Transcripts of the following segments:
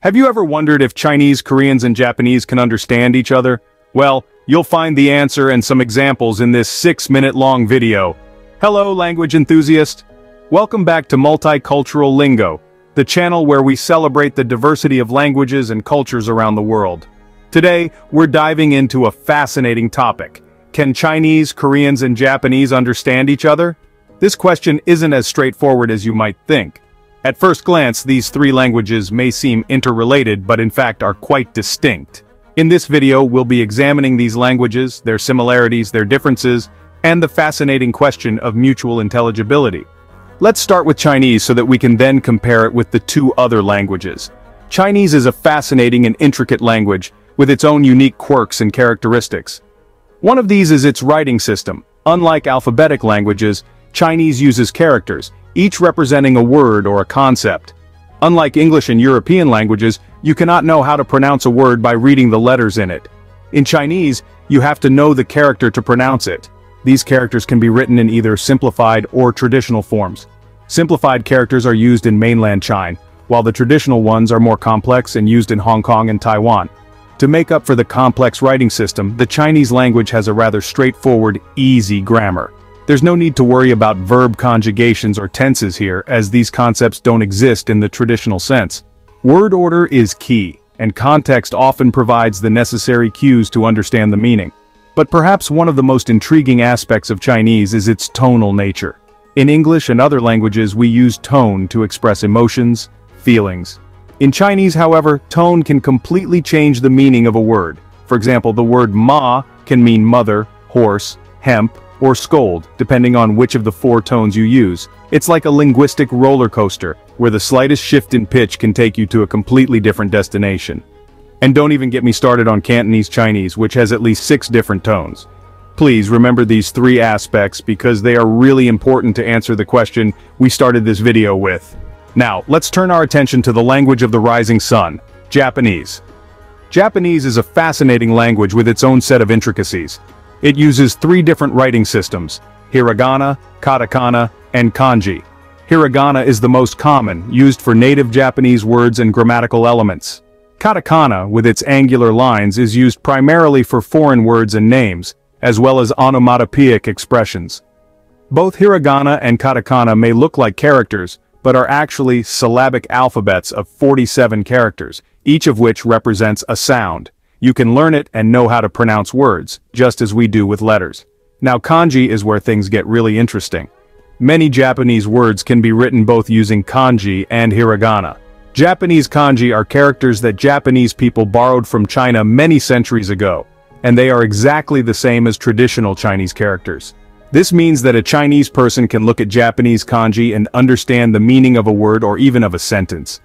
Have you ever wondered if Chinese, Koreans, and Japanese can understand each other? Well, you'll find the answer and some examples in this six-minute-long video. Hello, language enthusiast. Welcome back to Multicultural Lingo, the channel where we celebrate the diversity of languages and cultures around the world. Today, we're diving into a fascinating topic. Can Chinese, Koreans, and Japanese understand each other? This question isn't as straightforward as you might think. At first glance, these three languages may seem interrelated but in fact are quite distinct. In this video, we'll be examining these languages, their similarities, their differences, and the fascinating question of mutual intelligibility. Let's start with Chinese so that we can then compare it with the two other languages. Chinese is a fascinating and intricate language, with its own unique quirks and characteristics. One of these is its writing system. Unlike alphabetic languages, Chinese uses characters, each representing a word or a concept. Unlike English and European languages, you cannot know how to pronounce a word by reading the letters in it. In Chinese, you have to know the character to pronounce it. These characters can be written in either simplified or traditional forms. Simplified characters are used in mainland China, while the traditional ones are more complex and used in Hong Kong and Taiwan. To make up for the complex writing system, the Chinese language has a rather straightforward, easy grammar. There's no need to worry about verb conjugations or tenses here, as these concepts don't exist in the traditional sense. Word order is key, and context often provides the necessary cues to understand the meaning. But perhaps one of the most intriguing aspects of Chinese is its tonal nature. In English and other languages we use tone to express emotions, feelings. In Chinese, however, tone can completely change the meaning of a word. For example, the word ma can mean mother, horse, hemp, or scold, depending on which of the four tones you use. It's like a linguistic roller coaster, where the slightest shift in pitch can take you to a completely different destination. And don't even get me started on Cantonese Chinese, which has at least six different tones. Please remember these three aspects because they are really important to answer the question we started this video with. Now, let's turn our attention to the language of the rising sun, Japanese. Japanese is a fascinating language with its own set of intricacies. It uses three different writing systems, hiragana, katakana, and kanji. Hiragana is the most common, used for native Japanese words and grammatical elements. Katakana, with its angular lines, is used primarily for foreign words and names, as well as onomatopoeic expressions. Both hiragana and katakana may look like characters, but are actually syllabic alphabets of 47 characters, each of which represents a sound. You can learn it and know how to pronounce words, just as we do with letters. Now kanji is where things get really interesting. Many Japanese words can be written both using kanji and hiragana. Japanese kanji are characters that Japanese people borrowed from China many centuries ago, and they are exactly the same as traditional Chinese characters. This means that a Chinese person can look at Japanese kanji and understand the meaning of a word or even of a sentence.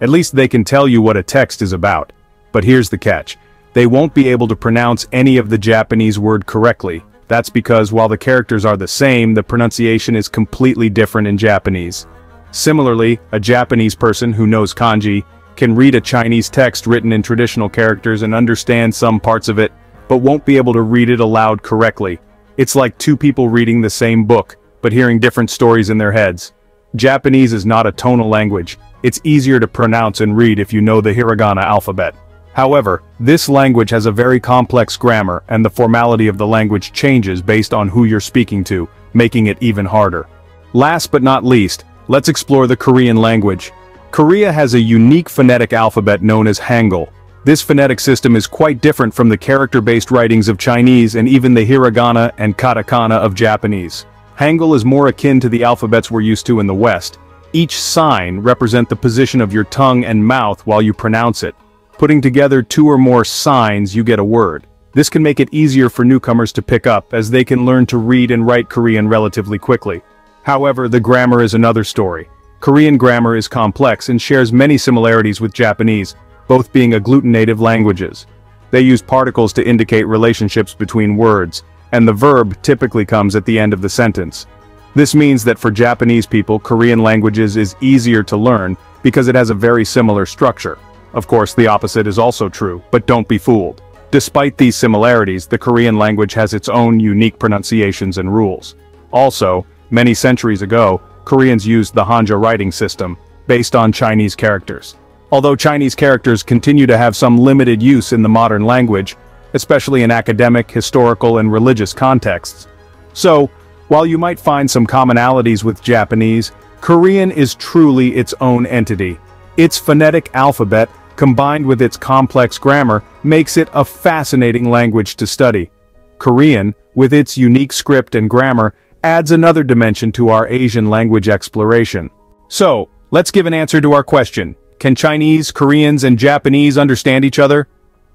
At least they can tell you what a text is about. But here's the catch they won't be able to pronounce any of the Japanese word correctly. That's because while the characters are the same, the pronunciation is completely different in Japanese. Similarly, a Japanese person who knows kanji can read a Chinese text written in traditional characters and understand some parts of it, but won't be able to read it aloud correctly. It's like two people reading the same book, but hearing different stories in their heads. Japanese is not a tonal language. It's easier to pronounce and read if you know the hiragana alphabet. However, this language has a very complex grammar and the formality of the language changes based on who you're speaking to, making it even harder. Last but not least, let's explore the Korean language. Korea has a unique phonetic alphabet known as Hangul. This phonetic system is quite different from the character-based writings of Chinese and even the hiragana and katakana of Japanese. Hangul is more akin to the alphabets we're used to in the West. Each sign represent the position of your tongue and mouth while you pronounce it. Putting together two or more signs you get a word. This can make it easier for newcomers to pick up as they can learn to read and write Korean relatively quickly. However, the grammar is another story. Korean grammar is complex and shares many similarities with Japanese, both being agglutinative languages. They use particles to indicate relationships between words, and the verb typically comes at the end of the sentence. This means that for Japanese people, Korean languages is easier to learn because it has a very similar structure. Of course, the opposite is also true, but don't be fooled. Despite these similarities, the Korean language has its own unique pronunciations and rules. Also, many centuries ago, Koreans used the Hanja writing system, based on Chinese characters. although Chinese characters continue to have some limited use in the modern language, especially in academic, historical, and religious contexts. So, while you might find some commonalities with Japanese, Korean is truly its own entity. Its phonetic alphabet, combined with its complex grammar, makes it a fascinating language to study. Korean, with its unique script and grammar, adds another dimension to our Asian language exploration. So, let's give an answer to our question. Can Chinese, Koreans, and Japanese understand each other?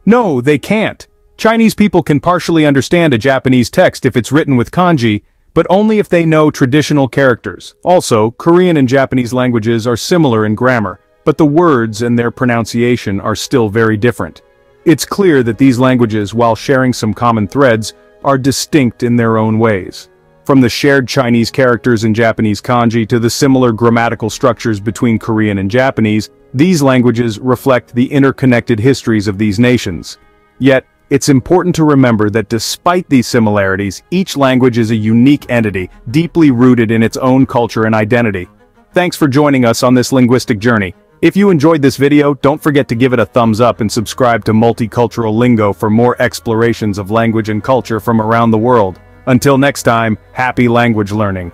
No, they can't. Chinese people can partially understand a Japanese text if it's written with kanji, but only if they know traditional characters. Also, Korean and Japanese languages are similar in grammar, but the words and their pronunciation are still very different. It's clear that these languages, while sharing some common threads, are distinct in their own ways. From the shared Chinese characters in Japanese kanji to the similar grammatical structures between Korean and Japanese, these languages reflect the interconnected histories of these nations. Yet, it's important to remember that despite these similarities, each language is a unique entity, deeply rooted in its own culture and identity. Thanks for joining us on this linguistic journey. If you enjoyed this video, don't forget to give it a thumbs up and subscribe to Multicultural Lingo for more explorations of language and culture from around the world. Until next time, happy language learning.